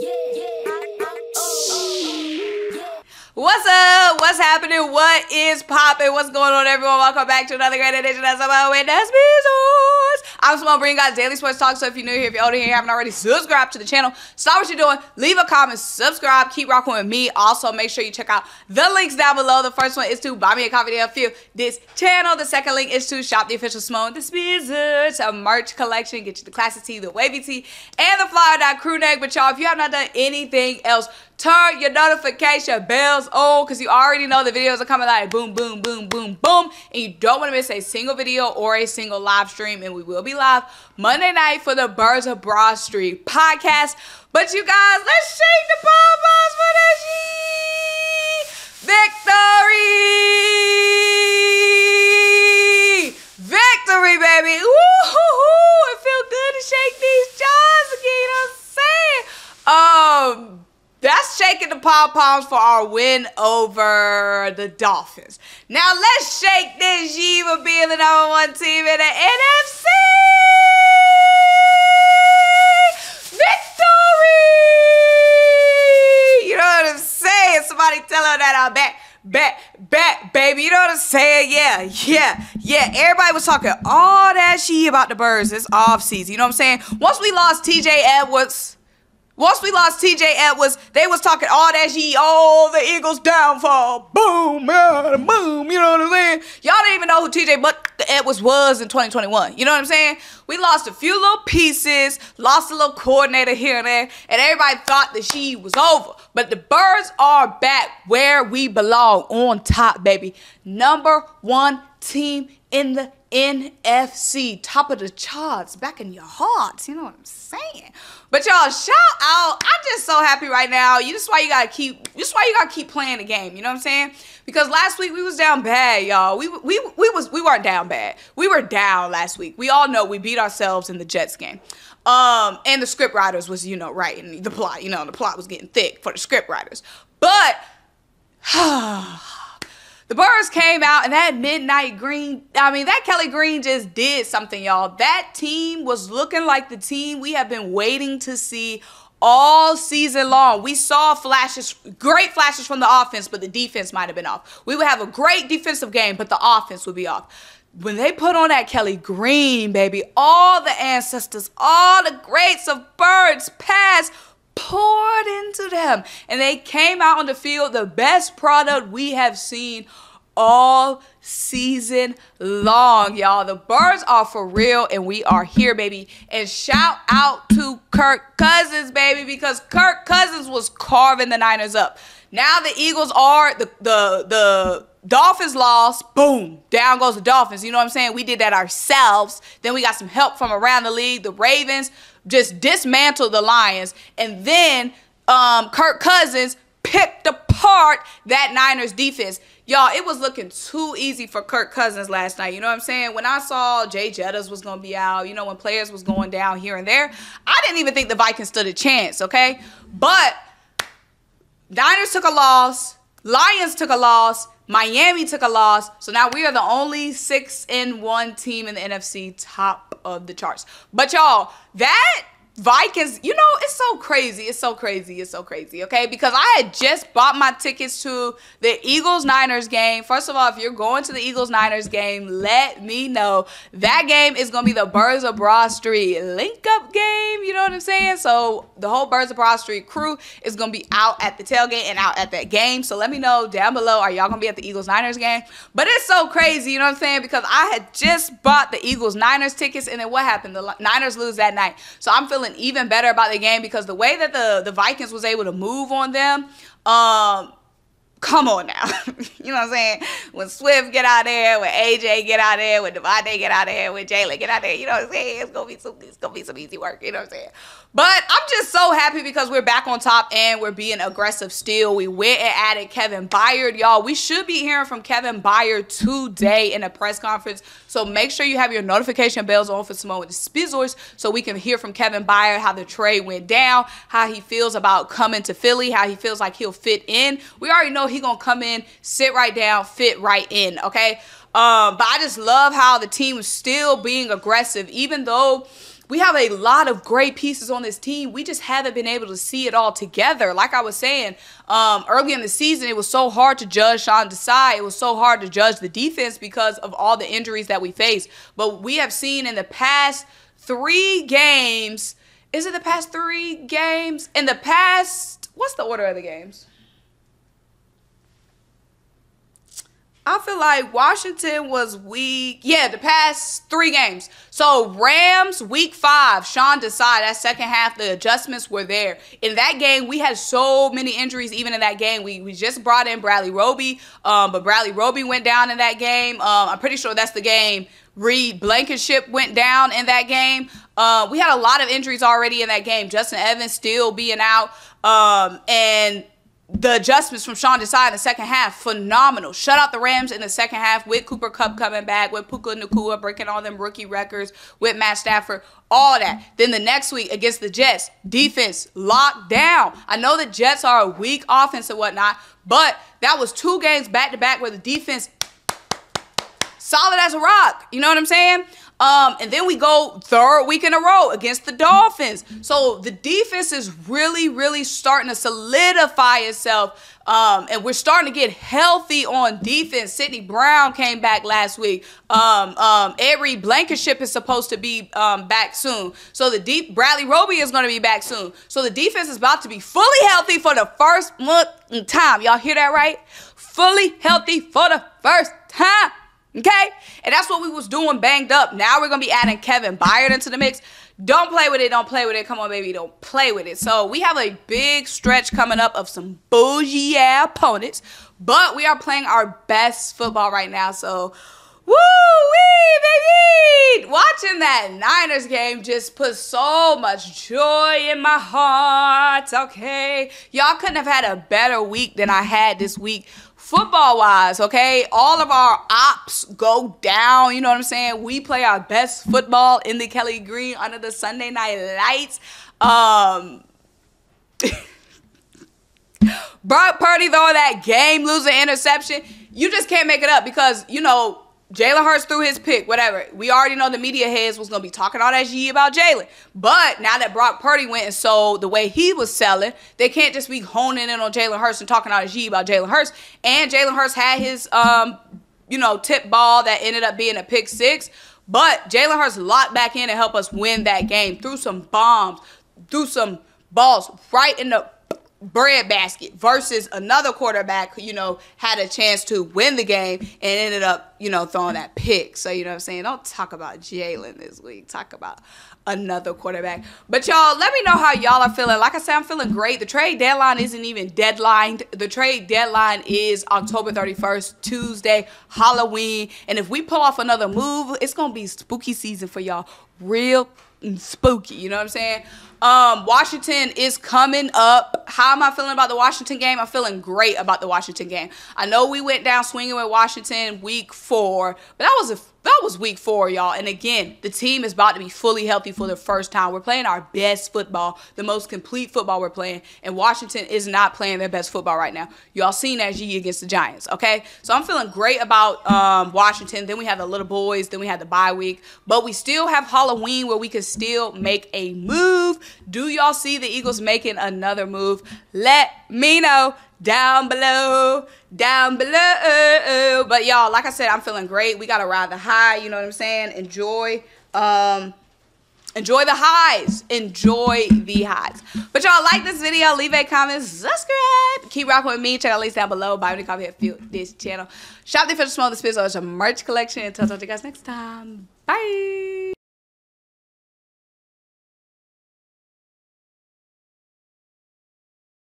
What's up? What's happening? What is popping? What's going on, everyone? Welcome back to another great edition of Somehow with That's Bezos. I'm Symone bringing guys daily sports talk. So if you're new here, if you're older here, haven't already, subscribe to the channel. Stop what you're doing. Leave a comment. Subscribe. Keep rocking with me. Also, make sure you check out the links down below. The first one is to buy me a coffee to help fuel this channel. The second link is to shop the official Symone the Speezers, a merch collection. Get you the classic tee, the wavy tee, and the flyer dot crew neck. But y'all, if you have not done anything else, turn your notification bells on because you already know the videos are coming like boom, boom, boom, boom, boom. And you don't want to miss a single video or a single live stream. And we will be live Monday night for the Birds of Broad Street podcast. But you guys, let's shake the pom-poms for the G! Victory! Victory, baby! Woo-hoo-hoo! It feels good to shake these jaws again, you know what I'm saying? Um, that's the poms for our win over the Dolphins. Now let's shake this G for being the number one team in the NFC. Victory! You know what I'm saying? Somebody tell her that I'm back. Back, back, baby. You know what I'm saying? Yeah, yeah, yeah. Everybody was talking all that shit about the birds this off season. You know what I'm saying? Once we lost TJ Edwards, once we lost TJ Edwards, they was talking all that shit, oh, the Eagles downfall. Boom, yeah, boom, you know what I'm saying? Y'all didn't even know who TJ but the Edwards was in 2021. You know what I'm saying? We lost a few little pieces, lost a little coordinator here and there, and everybody thought that she was over. But the birds are back where we belong on top, baby. Number one team in the NFC, top of the charts, back in your hearts. You know what I'm saying? But y'all, shout out! I'm just so happy right now. You just why you gotta keep. This why you gotta keep playing the game. You know what I'm saying? Because last week we was down bad, y'all. We we we was we weren't down bad. We were down last week. We all know we beat ourselves in the Jets game. Um, and the script writers was you know writing the plot. You know the plot was getting thick for the script writers. But. The Birds came out and that midnight green, I mean, that Kelly Green just did something, y'all. That team was looking like the team we have been waiting to see all season long. We saw flashes, great flashes from the offense, but the defense might have been off. We would have a great defensive game, but the offense would be off. When they put on that Kelly Green, baby, all the ancestors, all the greats of birds past poured into them. And they came out on the field the best product we have seen all season long, y'all. The birds are for real, and we are here, baby. And shout out to Kirk Cousins, baby, because Kirk Cousins was carving the Niners up. Now the Eagles are the the the Dolphins lost, boom, down goes the Dolphins. You know what I'm saying? We did that ourselves. Then we got some help from around the league. The Ravens just dismantled the Lions, and then um, Kirk Cousins picked apart that Niners defense. Y'all, it was looking too easy for Kirk Cousins last night. You know what I'm saying? When I saw Jay Jettas was gonna be out, you know, when players was going down here and there, I didn't even think the Vikings stood a chance. Okay, but Niners took a loss, Lions took a loss. Miami took a loss, so now we are the only six in one team in the NFC, top of the charts. But y'all, that Vikings, you know, it's so crazy. It's so crazy. It's so crazy. Okay. Because I had just bought my tickets to the Eagles Niners game. First of all, if you're going to the Eagles Niners game, let me know. That game is going to be the Birds of Broad Street link up game. You know what I'm saying? So the whole Birds of Broad Street crew is going to be out at the tailgate and out at that game. So let me know down below. Are y'all going to be at the Eagles Niners game? But it's so crazy. You know what I'm saying? Because I had just bought the Eagles Niners tickets. And then what happened? The Niners lose that night. So I'm feeling feeling even better about the game because the way that the the Vikings was able to move on them, um, come on now. you know what I'm saying? When Swift get out there, when AJ get out there, when DeVonta get out there, when Jalen get out there, you know what I'm saying? It's gonna be some it's gonna be some easy work, you know what I'm saying? But I'm just so happy because we're back on top and we're being aggressive still. We went and added Kevin Byard, y'all. We should be hearing from Kevin Byard today in a press conference. So make sure you have your notification bells on for Symone with the Spizzors so we can hear from Kevin Byard how the trade went down, how he feels about coming to Philly, how he feels like he'll fit in. We already know he gonna come in, sit right down, fit right in, okay? Um, but I just love how the team is still being aggressive, even though we have a lot of great pieces on this team. We just haven't been able to see it all together. Like I was saying, um, early in the season, it was so hard to judge Sean Desai. It was so hard to judge the defense because of all the injuries that we faced. But we have seen in the past three games, is it the past three games? In the past, what's the order of the games? I feel like Washington was weak. Yeah, the past three games. So Rams week five, Sean Desai that second half, the adjustments were there. In that game, we had so many injuries. Even in that game, we, we just brought in Bradley Roby, um, but Bradley Roby went down in that game. Um, I'm pretty sure that's the game. Reed Blankenship went down in that game. Uh, we had a lot of injuries already in that game. Justin Evans still being out, um, and the adjustments from Sean Desai in the second half, phenomenal. Shut out the Rams in the second half with Cooper Kupp coming back, with Puka Nacua breaking all them rookie records, with Matt Stafford, all that. Then the next week against the Jets, defense locked down. I know the Jets are a weak offense and whatnot, but that was two games back to back where the defense solid as a rock. You know what I'm saying? Um, and then we go third week in a row against the Dolphins. So the defense is really, really starting to solidify itself. Um, and we're starting to get healthy on defense. Sydney Brown came back last week. Um, um, Avery Blankenship is supposed to be um, back soon. So the deep Bradley Roby is going to be back soon. So the defense is about to be fully healthy for the first month in time. Y'all hear that right? Fully healthy for the first time. Okay? And that's what we was doing banged up. Now we're to be adding Kevin Byard into the mix. Don't play with it. Don't play with it. Come on, baby. Don't play with it. So we have a big stretch coming up of some bougie opponents. But we are playing our best football right now. So, woo wee, baby! Watching that Niners game just put so much joy in my heart. Okay? Y'all couldn't have had a better week than I had this week football wise, okay? All of our ops go down. You know what I'm saying? We play our best football in the Kelly Green under the Sunday night lights. Um, Brock Purdy throwing that game losing interception. You just can't make it up because, you know, Jalen Hurts threw his pick, whatever. We already know the media heads was gonna be talking all that G about Jalen. But now that Brock Purdy went and sold the way he was selling, they can't just be honing in on Jalen Hurts and talking all that G about Jalen Hurts. And Jalen Hurts had his um, you know, tip ball that ended up being a pick six. But Jalen Hurts locked back in and helped us win that game through some bombs, through some balls right in the bread basket versus another quarterback who, you know, had a chance to win the game and ended up, you know, throwing that pick. So, you know what I'm saying? Don't talk about Jalen this week. Talk about another quarterback. But y'all, let me know how y'all are feeling. Like I said, I'm feeling great. The trade deadline isn't even deadlined. The trade deadline is October 31st, Tuesday, Halloween. And if we pull off another move, it's going to be spooky season for y'all. Real spooky. You know what I'm saying? Um, Washington is coming up. How am I feeling about the Washington game? I'm feeling great about the Washington game. I know we went down swinging with Washington week four, but that was a that was week four, y'all. And again, the team is about to be fully healthy for the first time. We're playing our best football, the most complete football we're playing. And Washington is not playing their best football right now. Y'all seen that G against the Giants, okay? So I'm feeling great about um, Washington. Then we have the little boys. Then we have the bye week. But we still have Halloween where we can still make a move. Do y'all see the Eagles making another move? Let me know down below, down below. But y'all, like I said, I'm feeling great. We gotta ride the high. You know what I'm saying? Enjoy. Um, enjoy the highs. Enjoy the highs. But y'all like this video, leave a comment, subscribe. Keep rocking with me. Check out links down below. Buy me a coffee at this channel. Shop the official small the Spizzo. It's a merch collection. Until I talk to you guys next time. Bye.